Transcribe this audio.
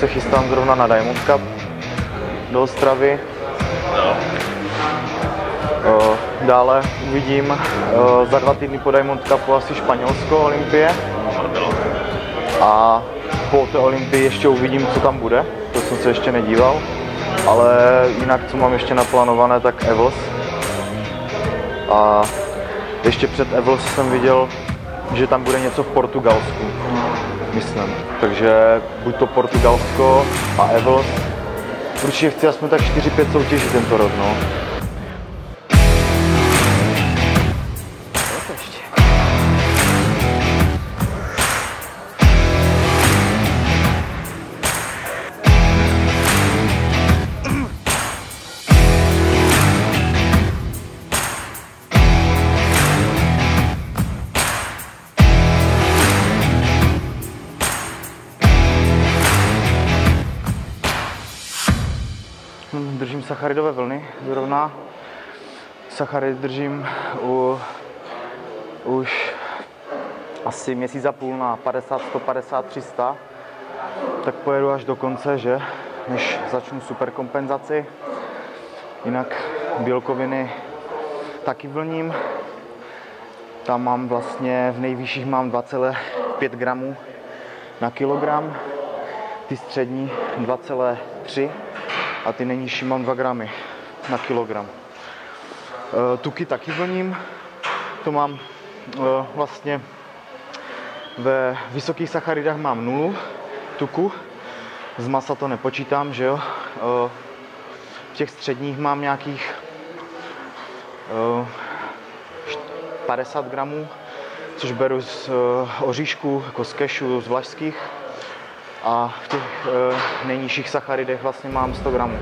se chystám zrovna na Diamond Cup do Ostravy. Eh, Dále uvidím eh, za dva týdny po Diamond Cupu asi Španělsko Olympie. A po té Olympii ještě uvidím, co tam bude. To jsem se ještě nedíval. Ale jinak, co mám ještě naplánované, tak Evos. A ještě před Evos jsem viděl, že tam bude něco v Portugalsku, myslím. Takže buď to Portugalsko a Evos. Určitě chci aspoň tak 4-5 soutěží tento rok, no. Držím sacharidové vlny zrovna. Sacharid držím u, už asi měsíc a půl na 50, 150, 300. Tak pojedu až do konce, že? Než začnu superkompenzaci. Jinak bílkoviny taky vlním. Tam mám vlastně, v nejvyšších mám 2,5 gramů na kilogram. Ty střední 2,3 a ty nejnižší mám 2 gramy na kilogram. E, tuky taky vlním, to mám e, vlastně ve vysokých sacharidách mám nulu tuku, z masa to nepočítám, že jo. E, v těch středních mám nějakých e, 50 gramů, což beru z oříšků, jako z kešu, z vlašských a v těch e, nejnižších sacharidech vlastně mám 100 gramů.